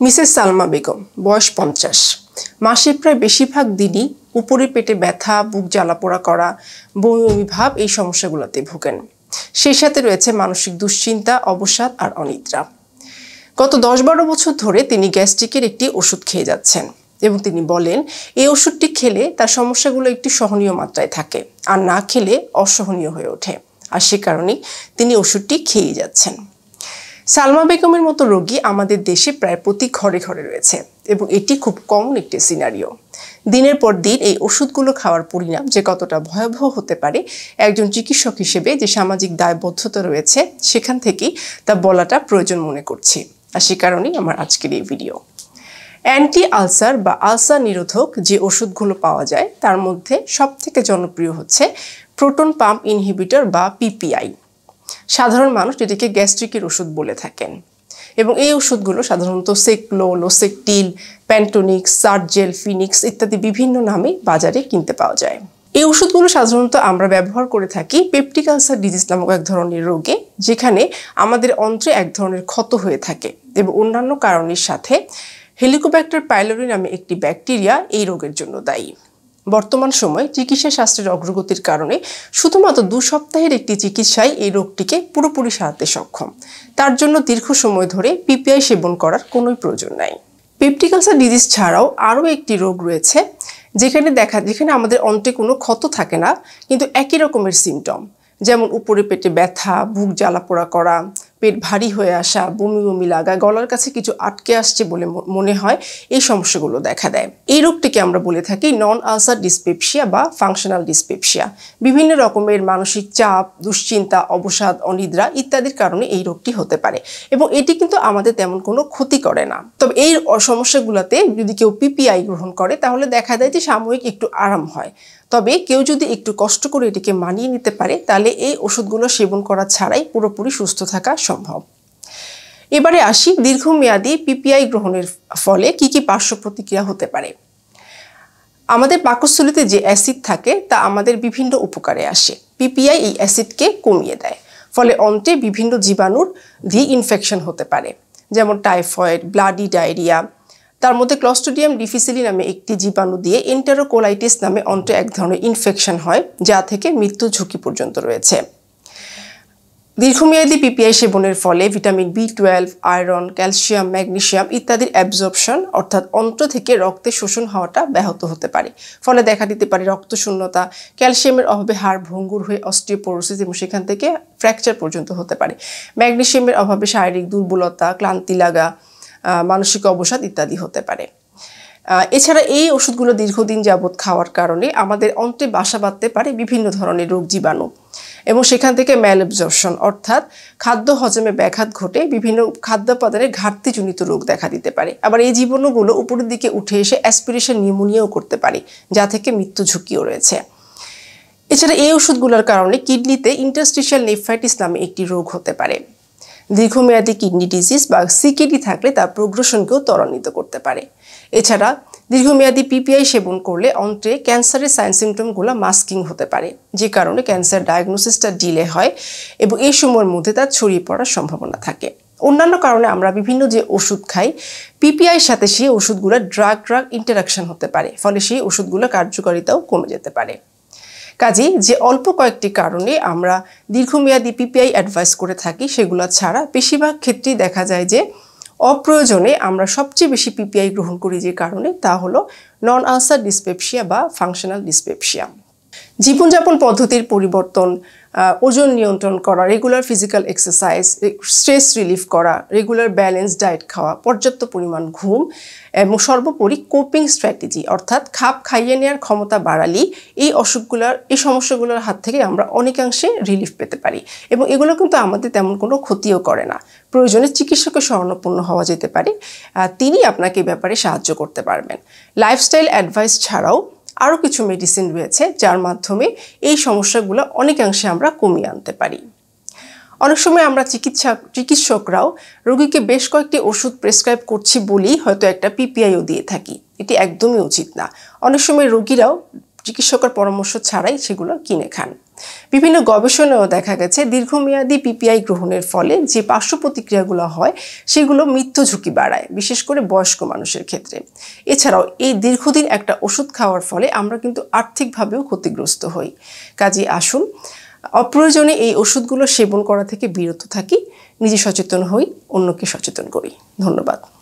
Mrs Salma Begum, বয়স পঞ্চাশ। মাসে প্রায় বেশিরভাগ দিনই উপরে পেটে ব্যথা, বুক জ্বালাপোড়া করা, বমি ভাব এই সমস্যাগুলোতে ভোগেন। সেই সাথে রয়েছে মানসিক দুশ্চিন্তা, অবসাদ আর অনিদ্রা। গত দশ বারো বছর ধরে তিনি গ্যাস্ট্রিকের একটি ওষুধ খেয়ে যাচ্ছেন এবং তিনি বলেন, এই ওষুধটি খেলে তার সমস্যাগুলো একটি সহনীয় মাত্রায় থাকে, আর না খেলে অসহনীয় হয়ে ওঠে। আর সে কারণেই তিনি ওষুধটি খেয়েই যাচ্ছেন। সালমা বেগমের মতো রোগী আমাদের দেশে প্রায় প্রতি ঘরে ঘরে রয়েছে এবং এটি খুব কমন একটি সিনারিও দিনের পর দিন এই ওষুধগুলো খাওয়ার পরিণাম যে কতটা ভয়াবহ হতে পারে, একজন চিকিৎসক হিসেবে যে সামাজিক দায়বদ্ধতা রয়েছে, সেখান থেকেই তা বলাটা প্রয়োজন মনে করছি। আর সে কারণেই আমার আজকের এই ভিডিও অ্যান্টি আলসার বা আলসার নিরোধক যে ওষুধগুলো পাওয়া যায়, তার মধ্যে সবথেকে জনপ্রিয় হচ্ছে প্রোটন পাম্প ইনহিবিটর বা পিপিআই সাধারণ মানুষ যেটিকে গ্যাস্ট্রিকের ওষুধ বলে থাকেন। এবং এই ওষুধগুলো সাধারণত সেকলো, লোসেকটিল, প্যান্টোনিক সার্জেল ফিনিক্স ইত্যাদি বিভিন্ন নামে বাজারে কিনতে পাওয়া যায়। এই ওষুধগুলো সাধারণত আমরা ব্যবহার করে থাকি পেপটিক আলসার ডিজিজ নামক এক ধরনের রোগে, যেখানে আমাদের অন্ত্রে এক ধরনের ক্ষত হয়ে থাকে এবং অন্যান্য কারণের সাথে হেলিকোব্যাক্টার পাইলোরি নামে একটি ব্যাকটেরিয়া এই রোগের জন্য দায়ী। বর্তমান সময়ে চিকিৎসা শাস্ত্রের অগ্রগতির কারণে শুধুমাত্র দু সপ্তাহের একটি চিকিৎসায় এই রোগটিকে পুরোপুরি সারাতে সক্ষম। তার জন্য দীর্ঘ সময় ধরে পিপিআই সেবন করার কোনোই প্রয়োজন নাই। পেপটিকালসার ডিজিজ ছাড়াও আরও একটি রোগ রয়েছে, যেখানে দেখা, যেখানে আমাদের অন্তে কোনো ক্ষত থাকে না, কিন্তু একই রকমের সিমটম। যেমন উপরে পেটে ব্যথা, বুক জ্বালাপোড়া করা, পেট ভারী হয়ে আসা, বমি বমি লাগা, গলার কাছে কিছু আটকে আসছে বলে মনে হয়, এই সমস্যাগুলো দেখা দেয়। এই রোগটিকে আমরা বলে থাকি নন আলসার ডিসপেপসিয়া বা ফাংশনাল ডিসপেপসিয়া বিভিন্ন রকমের মানসিক চাপ, দুশ্চিন্তা, অবসাদ, অনিদ্রা ইত্যাদির কারণে এই রোগটি হতে পারে এবং এটি কিন্তু আমাদের তেমন কোনো ক্ষতি করে না। তবে এই সমস্যাগুলোতে যদি কেউ পিপিআই গ্রহণ করে, তাহলে দেখা যায় যে সাময়িক একটু আরাম হয়। তবে কেউ যদি একটু কষ্ট করে এটিকে মানিয়ে নিতে পারে, তাহলে এই ওষুধগুলো সেবন করা ছাড়াই পুরোপুরি সুস্থ থাকা সম্ভব। এবারে আসি দীর্ঘমেয়াদী পিপিআই গ্রহণের ফলে কি কি পার্শ্ব প্রতিক্রিয়া হতে পারে। আমাদের পাকস্থলিতে যে অ্যাসিড থাকে, তা আমাদের বিভিন্ন উপকারে আসে। পিপিআই এই অ্যাসিডকে কমিয়ে দেয়, ফলে অন্তে বিভিন্ন জীবাণুর দিয়ে ইনফেকশন হতে পারে, যেমন টাইফয়েড, ব্লাডি, ডায়রিয়া তার মধ্যে ক্লস্টোডিয়াম ডিফিসিলি নামে একটি জীবাণু দিয়ে এন্টারোকোলাইটিস নামে অন্ত এক ধরনের ইনফেকশন হয়, যা থেকে মৃত্যু ঝুঁকি পর্যন্ত রয়েছে। দীর্ঘমেয়াদী পিপিআই সেবনের ফলে vitamin B twelve iron calcium magnesium ইত্যাদির অ্যাবজর্পশন অর্থাৎ অন্ত্র থেকে রক্তে শোষণ হওয়াটা ব্যাহত হতে পারে। ফলে দেখা দিতে পারে রক্তশূন্যতা, ক্যালসিয়ামের অভাবে হাড় ভঙ্গুর হয়ে অস্টিওপোরোসিস এবং সেখান থেকে ফ্র্যাকচার পর্যন্ত হতে পারে। ম্যাগনেশিয়ামের অভাবে শারীরিক দুর্বলতা, ক্লান্তি লাগা মানসিক অবসাদ ইত্যাদি হতে পারে। এছাড়া এই ওষুধগুলো দীর্ঘদিন যাবৎ খাওয়ার কারণে আমাদের অন্তে বাসা বাঁধতে পারে বিভিন্ন ধরনের রোগ জীবাণু। এবং সেখান থেকে ম্যালঅবজর্পশন অর্থাৎ খাদ্য হজমে ব্যাঘাত ঘটে বিভিন্ন খাদ্যোপাদানের ঘাটতিজনিত রোগ দেখা দিতে পারে। আবার এই জীবাণুগুলো উপরের দিকে উঠে এসে অ্যাসপিরেশন নিউমোনিয়াও করতে পারে, যা থেকে মৃত্যু ঝুঁকিও রয়েছে। এছাড়া এই ওষুধগুলোর কারণে কিডনিতে ইন্টারস্টিশিয়াল নেফ্রাইটিস নামে একটি রোগ হতে পারে। দীর্ঘমেয়াদী কিডনি ডিজিজ বা সিকেডি থাকলে তার প্রোগ্রেশনকেও ত্বরান্বিত করতে পারে। এছাড়া দীর্ঘমেয়াদী পিপিআই সেবন করলে অন্ত্রে ক্যান্সারের সাইন সিমটমগুলো মাস্কিং হতে পারে, যে কারণে ক্যান্সার ডায়াগনোসিসটা ডিলে হয় এবং এই সময়ের মধ্যে তার ছড়িয়ে পড়ার সম্ভাবনা থাকে। অন্যান্য কারণে আমরা বিভিন্ন যে ওষুধ খাই পিপিআইয়ের সাথে সেই ওষুধগুলো ড্রাগ ড্রাগ ইন্টারাকশন হতে পারে, ফলে সেই ওষুধগুলো কার্যকারিতাও কমে যেতে পারে। কাজেই যে অল্প কয়েকটি কারণে আমরা দীর্ঘমেয়াদী পিপিআই অ্যাডভাইস করে থাকি, সেগুলো ছাড়া বেশিরভাগ ক্ষেত্রেই দেখা যায় যে অপ্রয়োজনে আমরা সবচেয়ে বেশি পিপিআই গ্রহণ করি যে কারণে, তা হলো নন আলসার ডিসপেপসিয়া বা ফাংশনাল ডিসপেপসিয়া জীবনযাপন পদ্ধতির পরিবর্তন ওজন নিয়ন্ত্রণ করা regular physical exercise stress relief করা রেগুলার ব্যালেন্স ডায়েট খাওয়া, পর্যাপ্ত পরিমাণ ঘুম এবং সর্বোপরি কোপিং স্ট্র্যাটেজি অর্থাৎ খাপ খাইয়ে নেওয়ার ক্ষমতা বাড়ালেই এই অসুখগুলোর, এই সমস্যাগুলোর হাত থেকে আমরা অনেকাংশে রিলিফ পেতে পারি এবং এগুলো কিন্তু আমাদের তেমন কোনো ক্ষতিও করে না। প্রয়োজনে চিকিৎসকের স্বর্ণপূর্ণ হওয়া যেতে পারে তিনি আপনাকে ব্যাপারে সাহায্য করতে পারবেন। লাইফস্টাইল অ্যাডভাইস ছাড়াও আরও কিছু মেডিসিন রয়েছে যার মাধ্যমে এই সমস্যাগুলো অনেকাংশে আমরা কমিয়ে আনতে পারি। অনেক সময় আমরা চিকিৎসা, চিকিৎসকরাও রোগীকে বেশ কয়েকটি ওষুধ প্রেসক্রাইব করছি বলেই হয়তো একটা পিপিআইও দিয়ে থাকি। এটি একদমই উচিত না। অনেক সময় রোগীরাও চিকিৎসকের পরামর্শ ছাড়াই সেগুলো কিনে খান। বিভিন্ন গবেষণায়ও দেখা গেছে দীর্ঘমেয়াদী পিপিআই গ্রহণের ফলে যে পার্শ্ব প্রতিক্রিয়াগুলো হয়, সেগুলো মৃত্যু ঝুঁকি বাড়ায়, বিশেষ করে বয়স্ক মানুষের ক্ষেত্রে। এছাড়াও এই দীর্ঘদিন একটা ওষুধ খাওয়ার ফলে আমরা কিন্তু আর্থিকভাবেও ক্ষতিগ্রস্ত হই। কাজে আসুন, অপ্রয়োজনে এই ওষুধগুলো সেবন করা থেকে বিরত থাকি, নিজে সচেতন হই, অন্যকে সচেতন করি। ধন্যবাদ।